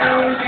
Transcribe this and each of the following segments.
Não.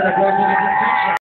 Fuori dalla cosa